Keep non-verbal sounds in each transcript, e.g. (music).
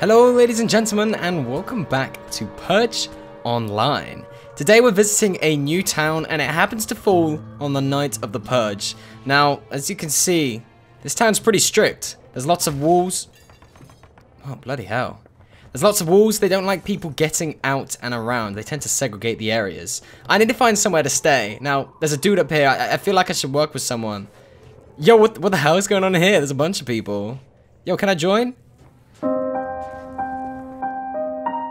Hello ladies and gentlemen and welcome back to Purge Online. Today we're visiting a new town and it happens to fall on the night of the Purge. Now, as you can see, this town's pretty strict. There's lots of walls. Oh, bloody hell. There's lots of walls, they don't like people getting out and around. They tend to segregate the areas. I need to find somewhere to stay. Now, there's a dude up here. I, I feel like I should work with someone. Yo, what, what the hell is going on here? There's a bunch of people. Yo, can I join?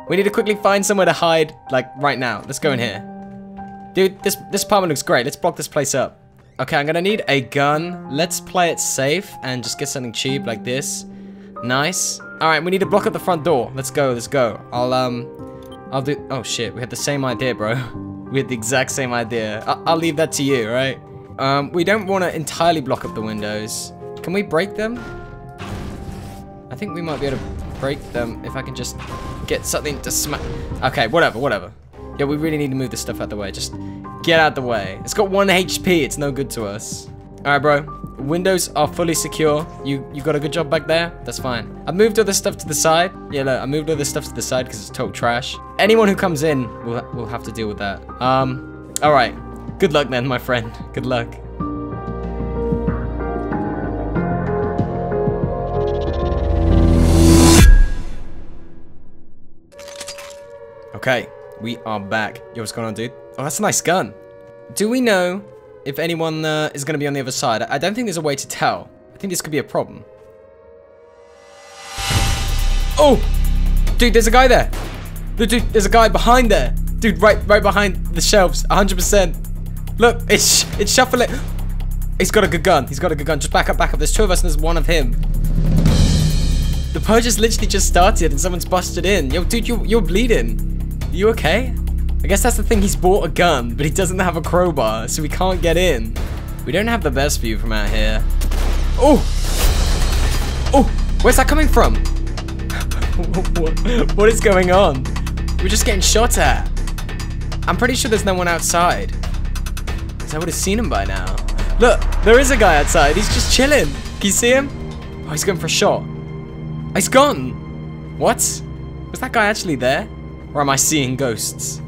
We need to quickly find somewhere to hide, like, right now. Let's go in here. Dude, this, this apartment looks great. Let's block this place up. Okay, I'm gonna need a gun. Let's play it safe and just get something cheap like this. Nice. Alright, we need to block up the front door. Let's go, let's go. I'll, um... I'll do... Oh, shit. We had the same idea, bro. (laughs) we had the exact same idea. I I'll leave that to you, right? Um, we don't want to entirely block up the windows. Can we break them? I think we might be able to break them if I can just get something to smack. Okay, whatever, whatever. Yeah, we really need to move this stuff out the way. Just get out the way. It's got one HP. It's no good to us. All right, bro. Windows are fully secure. You you got a good job back there? That's fine. I moved all this stuff to the side. Yeah, look, I moved all this stuff to the side because it's total trash. Anyone who comes in will, will have to deal with that. Um, all right. Good luck then, my friend. Good luck. Okay, we are back. Yo, what's going on, dude? Oh, that's a nice gun. Do we know if anyone uh, is going to be on the other side? I don't think there's a way to tell. I think this could be a problem. Oh! Dude, there's a guy there. Dude, dude, there's a guy behind there. Dude, right right behind the shelves, 100%. Look, it's it's shuffling. He's got a good gun. He's got a good gun. Just back up, back up. There's two of us and there's one of him. The purge has literally just started and someone's busted in. Yo, dude, you, you're bleeding. You okay? I guess that's the thing, he's bought a gun, but he doesn't have a crowbar, so we can't get in. We don't have the best view from out here. Oh! Oh! Where's that coming from? (laughs) what, is going on? We're just getting shot at. I'm pretty sure there's no one outside. Because I would have seen him by now. Look, there is a guy outside. He's just chilling. Can you see him? Oh, he's going for a shot. Oh, he's gone. What? Was that guy actually there? Or am I seeing ghosts?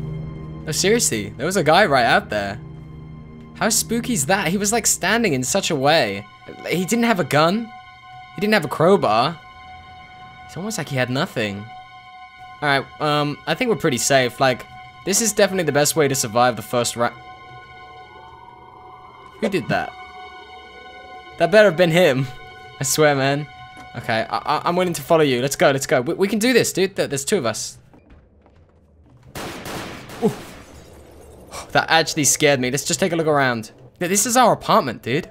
No, seriously, there was a guy right out there. How spooky is that? He was like standing in such a way. He didn't have a gun. He didn't have a crowbar. It's almost like he had nothing. Alright, um, I think we're pretty safe. Like, this is definitely the best way to survive the first round. Who did that? That better have been him. I swear, man. Okay, I am willing to follow you. Let's go, let's go. We, we can do this, dude. There's two of us. That actually scared me. Let's just take a look around. This is our apartment, dude.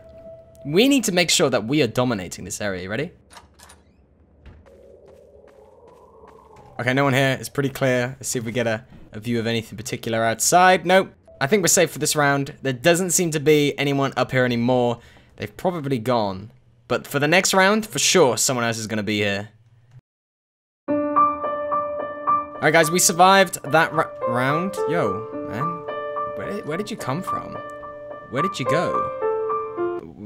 We need to make sure that we are dominating this area. Ready? Okay, no one here. It's pretty clear. Let's see if we get a, a view of anything particular outside. Nope. I think we're safe for this round. There doesn't seem to be anyone up here anymore. They've probably gone. But for the next round, for sure, someone else is going to be here. Alright guys, we survived that round. Yo, man. Where, where did you come from? Where did you go? Did.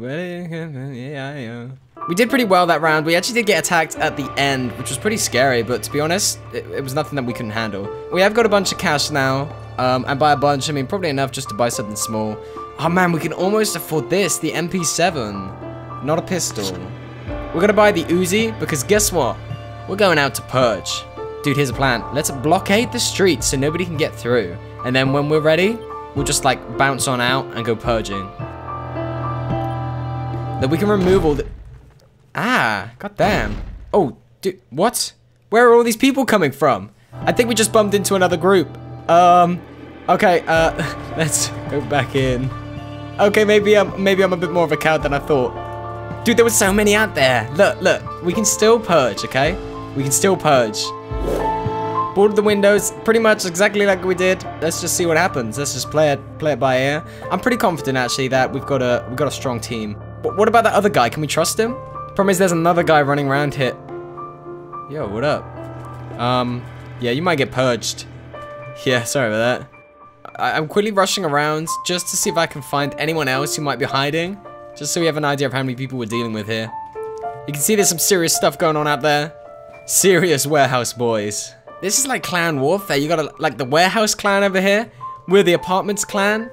We did pretty well that round. We actually did get attacked at the end, which was pretty scary, but to be honest, it, it was nothing that we couldn't handle. We have got a bunch of cash now, um, and by a bunch, I mean probably enough just to buy something small. Oh man, we can almost afford this, the MP7. Not a pistol. We're gonna buy the Uzi, because guess what? We're going out to purge. Dude, here's a plan. Let's blockade the streets so nobody can get through. And then when we're ready, we'll just like bounce on out and go purging. Then we can remove all the... Ah, goddamn. Oh, dude, what? Where are all these people coming from? I think we just bumped into another group. Um, okay, uh, (laughs) let's go back in. Okay, maybe I'm, maybe I'm a bit more of a coward than I thought. Dude, there were so many out there. Look, look, we can still purge, okay? We can still purge. Boarded the windows, pretty much exactly like we did. Let's just see what happens. Let's just play it, play it by ear. I'm pretty confident actually that we've got a we've got a strong team. But what about that other guy? Can we trust him? Problem is, there's another guy running around here. Yo, what up? Um, yeah, you might get purged. Yeah, sorry about that. I I'm quickly rushing around just to see if I can find anyone else who might be hiding. Just so we have an idea of how many people we're dealing with here. You can see there's some serious stuff going on out there. Serious warehouse boys. This is like clan warfare. You got like the warehouse clan over here. We're the apartments clan.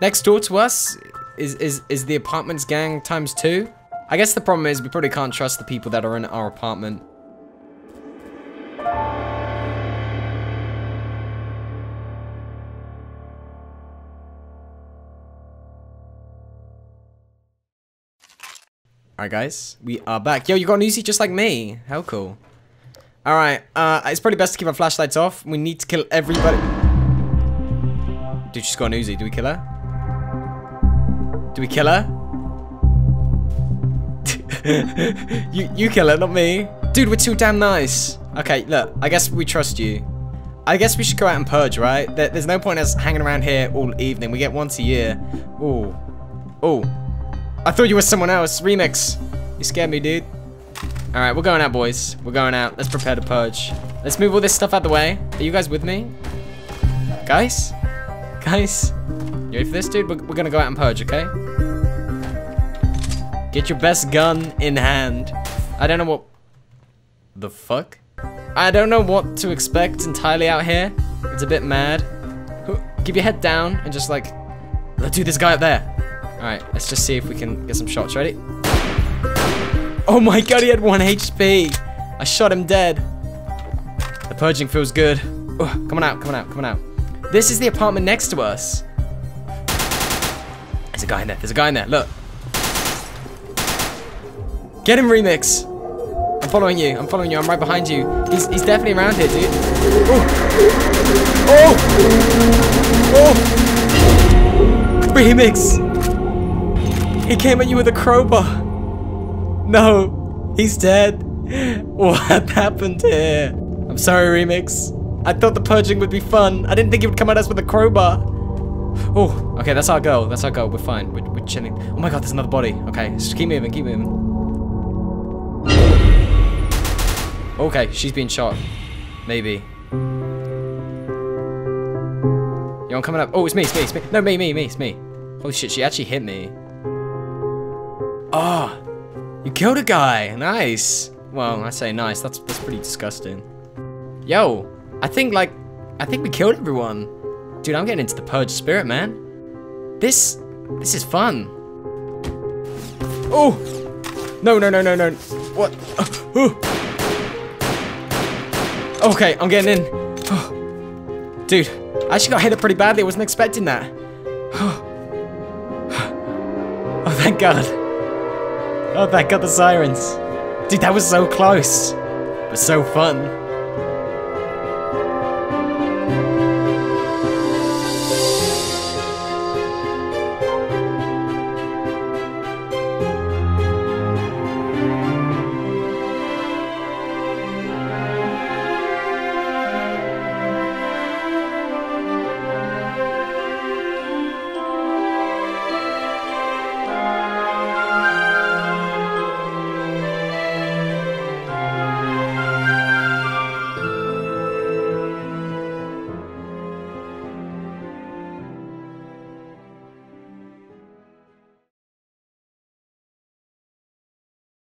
Next door to us is, is, is the apartments gang times two. I guess the problem is we probably can't trust the people that are in our apartment. Alright guys, we are back. Yo, you got an Uzi just like me. How cool. Alright, uh, it's probably best to keep our flashlights off. We need to kill everybody. Dude, she's got an Uzi. Do we kill her? Do we kill her? (laughs) you, you kill her, not me. Dude, we're too damn nice. Okay, look, I guess we trust you. I guess we should go out and purge, right? There, there's no point us hanging around here all evening. We get once a year. Ooh. Ooh. I thought you were someone else. Remix. You scared me, dude. Alright, we're going out, boys. We're going out. Let's prepare to purge. Let's move all this stuff out the way. Are you guys with me? Guys? Guys? You ready for this, dude? We're, we're gonna go out and purge, okay? Get your best gun in hand. I don't know what... The fuck? I don't know what to expect entirely out here. It's a bit mad. Keep your head down and just like... Dude, this guy up there. Alright, let's just see if we can get some shots. Ready? Oh my god, he had 1 HP! I shot him dead. The purging feels good. Oh, come on out, come on out, come on out. This is the apartment next to us. There's a guy in there, there's a guy in there, look. Get him, Remix! I'm following you, I'm following you, I'm right behind you. He's, he's definitely around here, dude. Oh! Oh! Oh! Remix! He came at you with a crowbar. No, he's dead. What happened here? I'm sorry, Remix. I thought the purging would be fun. I didn't think he would come at us with a crowbar. Oh, okay, that's our goal. That's our goal. We're fine. We're, we're chilling. Oh my god, there's another body. Okay, just keep moving, keep moving. Okay, she's being shot. Maybe. Yo, I'm coming up. Oh, it's me, it's me, it's me. No, me, me, me, it's me. Holy shit, she actually hit me. Oh, you killed a guy. Nice. Well, I say nice. That's that's pretty disgusting. Yo, I think like, I think we killed everyone. Dude, I'm getting into the purge spirit, man. This, this is fun. Oh, no, no, no, no, no. What? (gasps) Oh. Okay, I'm getting in. Oh. (sighs) Dude, I actually got hit up pretty badly. I wasn't expecting that. (sighs) Oh, thank God. Oh, thank God the sirens. Dude, that was so close. But so fun.